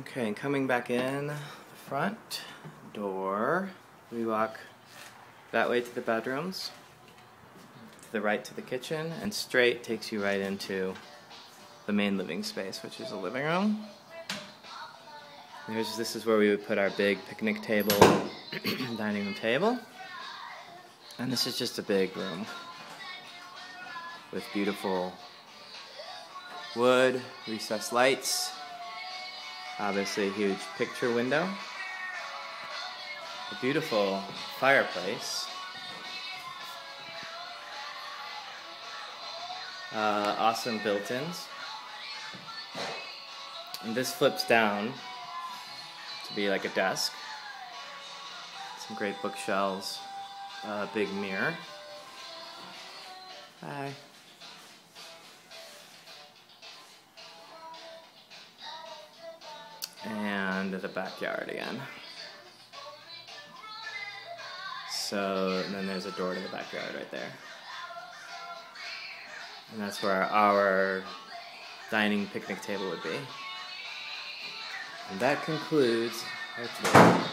Okay, and coming back in the front door, we walk that way to the bedrooms, to the right to the kitchen, and straight takes you right into the main living space, which is a living room. There's, this is where we would put our big picnic table, dining room table. And this is just a big room with beautiful wood, recessed lights, Obviously a huge picture window. A beautiful fireplace. Uh, awesome built-ins. And this flips down to be like a desk. Some great bookshelves. A uh, big mirror. Hi. And the backyard again. So then there's a door to the backyard right there. And that's where our dining picnic table would be. And that concludes our tour.